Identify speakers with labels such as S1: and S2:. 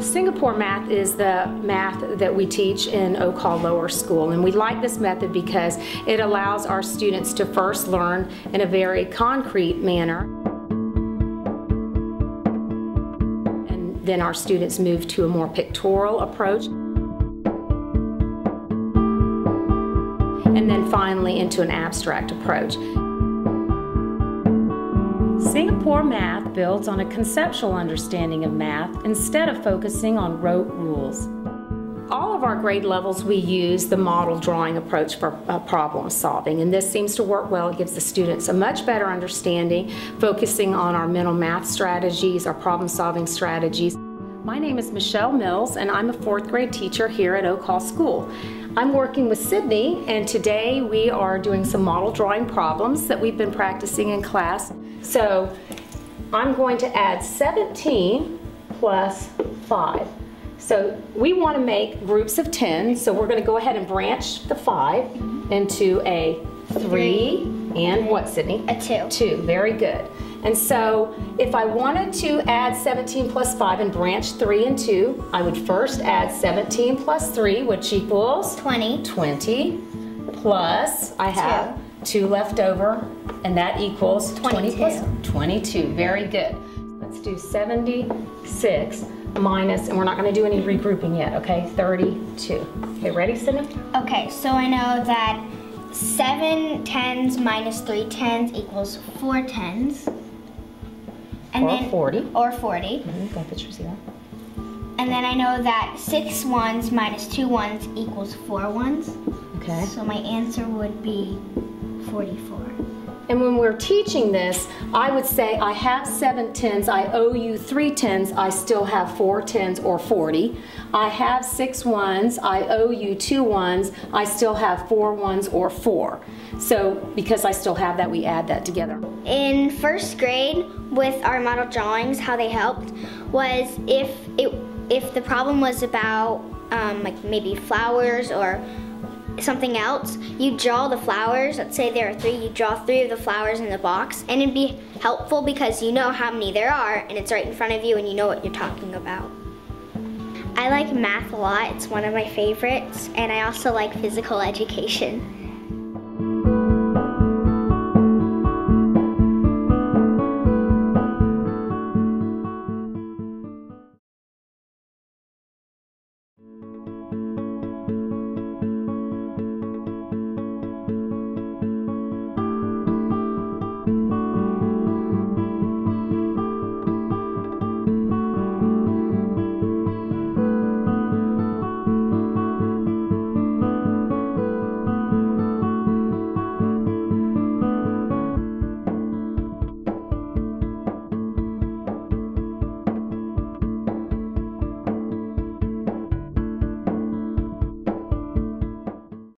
S1: Singapore math is the math that we teach in Oak Hall Lower School and we like this method because it allows our students to first learn in a very concrete manner and then our students move to a more pictorial approach and then finally into an abstract approach. Singapore math builds on a conceptual understanding of math instead of focusing on rote rules. All of our grade levels we use the model drawing approach for uh, problem solving and this seems to work well. It gives the students a much better understanding focusing on our mental math strategies, our problem solving strategies. My name is Michelle Mills and I'm a fourth grade teacher here at Oak Hall School. I'm working with Sydney and today we are doing some model drawing problems that we've been practicing in class. So I'm going to add 17 plus 5. So we want to make groups of 10, so we're going to go ahead and branch the 5 into a 3 and what, Sydney?
S2: A 2.
S1: 2, very good. And so if I wanted to add 17 plus 5 and branch 3 and 2, I would first add 17 plus 3, which equals
S2: 20.
S1: 20 plus, I have 2 left over, and that equals 20 plus 22. Very good. Let's do 76 minus, and we're not going to do any regrouping yet, okay? 32. Okay, ready, Sydney?
S2: Okay, so I know that 7 tens minus 3 tens equals 4 tens.
S1: And or then, 40.
S2: Or 40.
S1: Mm -hmm. Got the truth.
S2: And then I know that six ones minus two ones equals four ones.
S1: Okay.
S2: So my answer would be 44.
S1: And when we're teaching this, I would say I have seven tens, I owe you three tens, I still have four tens or 40. I have six ones, I owe you two ones, I still have four ones or four. So because I still have that, we add that together.
S2: In first grade, with our model drawings, how they helped was if it if the problem was about um, like maybe flowers or something else, you draw the flowers. Let's say there are three, you draw three of the flowers in the box, and it'd be helpful because you know how many there are, and it's right in front of you, and you know what you're talking about. I like math a lot. It's one of my favorites, and I also like physical education.